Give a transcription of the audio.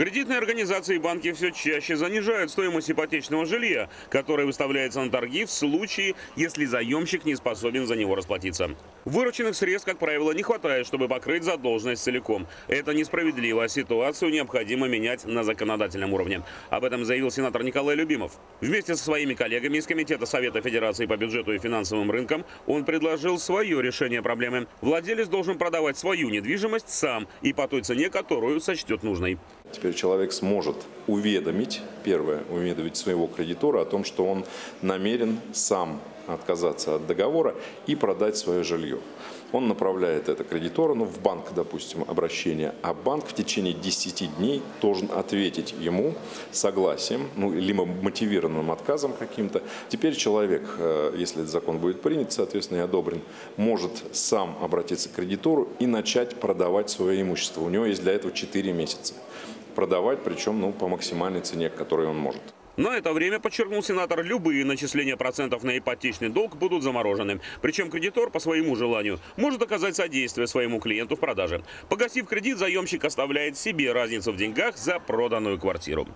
Кредитные организации и банки все чаще занижают стоимость ипотечного жилья, которое выставляется на торги в случае, если заемщик не способен за него расплатиться. Вырученных средств, как правило, не хватает, чтобы покрыть задолженность целиком. Это несправедливо, а ситуацию необходимо менять на законодательном уровне. Об этом заявил сенатор Николай Любимов. Вместе со своими коллегами из Комитета Совета Федерации по бюджету и финансовым рынкам он предложил свое решение проблемы. Владелец должен продавать свою недвижимость сам и по той цене, которую сочтет нужной. Теперь человек сможет уведомить, первое, уведомить своего кредитора о том, что он намерен сам отказаться от договора и продать свое жилье. Он направляет это кредитору, ну, в банк, допустим, обращение, а банк в течение 10 дней должен ответить ему согласием, ну, либо мотивированным отказом каким-то. Теперь человек, э, если этот закон будет принят, соответственно, и одобрен, может сам обратиться к кредитору и начать продавать свое имущество. У него есть для этого 4 месяца. Продавать, причем ну, по максимальной цене, которой он может. На это время, подчеркнул сенатор, любые начисления процентов на ипотечный долг будут заморожены. Причем кредитор по своему желанию может оказать содействие своему клиенту в продаже. Погасив кредит, заемщик оставляет себе разницу в деньгах за проданную квартиру.